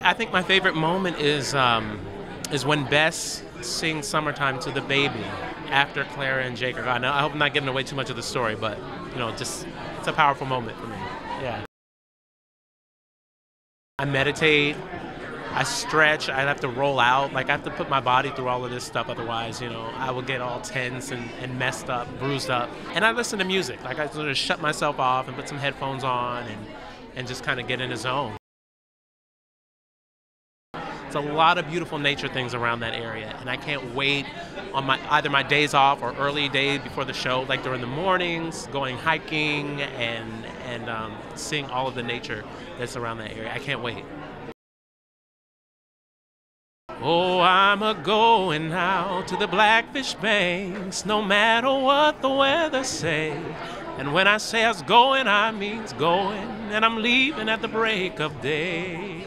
I think my favorite moment is um, is when Bess sings "Summertime" to the baby after Clara and Jake are gone. Now, I hope I'm not giving away too much of the story, but you know, just it's a powerful moment for me. Yeah. I meditate. I stretch. I have to roll out. Like I have to put my body through all of this stuff. Otherwise, you know, I will get all tense and, and messed up, bruised up. And I listen to music. Like I sort of shut myself off and put some headphones on and and just kind of get in a zone. It's a lot of beautiful nature things around that area, and I can't wait on my either my days off or early days before the show, like during the mornings, going hiking and and um, seeing all of the nature that's around that area. I can't wait. Oh, I'm a going out to the Blackfish Banks, no matter what the weather say. And when I say I was going, I means going, and I'm leaving at the break of day.